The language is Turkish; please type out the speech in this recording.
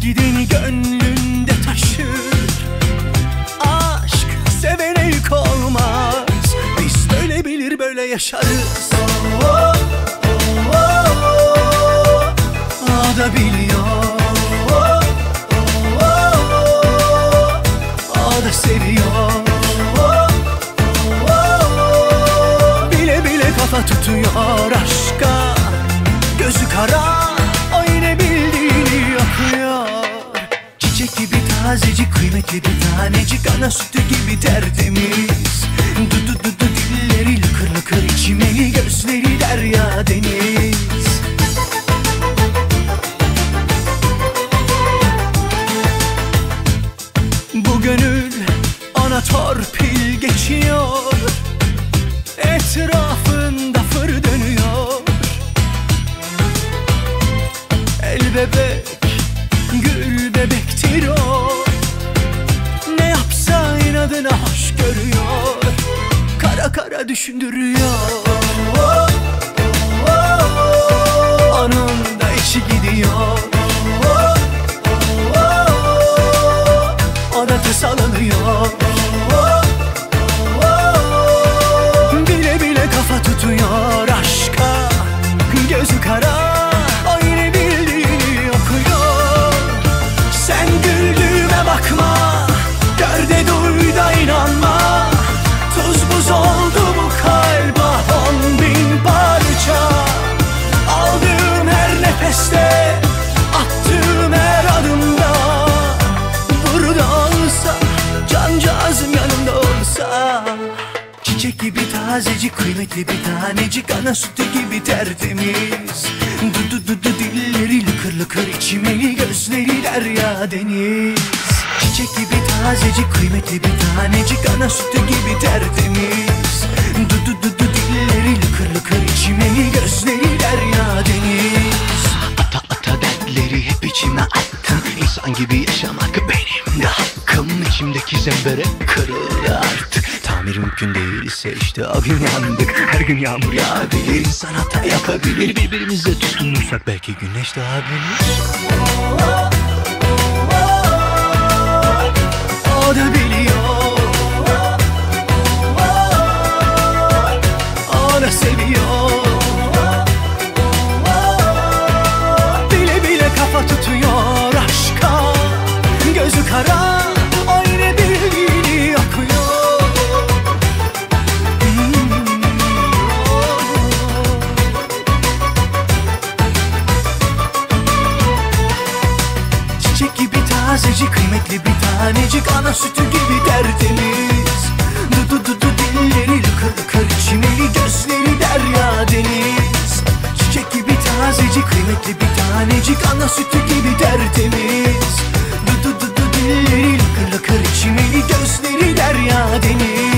gideni gönlünde taşır Aşk sevene yük olmaz Biz böyle bilir böyle yaşarız oh, oh, oh. O da biliyor oh, oh, oh. O da seviyor oh, oh. Bile bile kafa tutuyor aşka kıymetli bir tanecik Ana sütü gibi tertemiz. Dudu dudu dilleri lıkır lıkır içmeli Gözleri derya deniz. Bu gönül ona torpil geçiyor. Etrafında fır dönüyor. El bebek, gül bebektir o inadına hoş görüyor Kara kara düşündürüyor. Onun da içi gidiyor. O da tasalanıyor Cancağızım yanımda olsa. Çiçek gibi tazecik kıymetli bir tanecik. Ana sütü gibi tertemiz. Dudu dudu dilleri lıkır lıkır içmeli. Gözleri derya deniz. Çiçek gibi tazecik kıymetli bir tanecik. Ana sütü gibi tertemiz. Dudu dudu dilleri lıkır lıkır içmeli. Gözleri derya deniz. Ata ata dertleri hep içime attım İnsan gibi yaşamak benim de hakkım İçimdeki zembere kırıldı artık. Tamir mümkün değilse işte o yandık. Her gün yağmur yağabilir insan hata yapabilir. Birbirimize tutunursak belki güneş doğabilir O tazecik kıymetli bir tanecik Ana sütü gibi tertemiz. Dudu dudu dilleri lıkır lıkır içmeli Gözleri derya deniz. Çiçek gibi tazecik kıymetli bir tanecik Ana sütü gibi tertemiz. Dudu dudu dilleri lıkır lıkır içmeli Gözleri derya deniz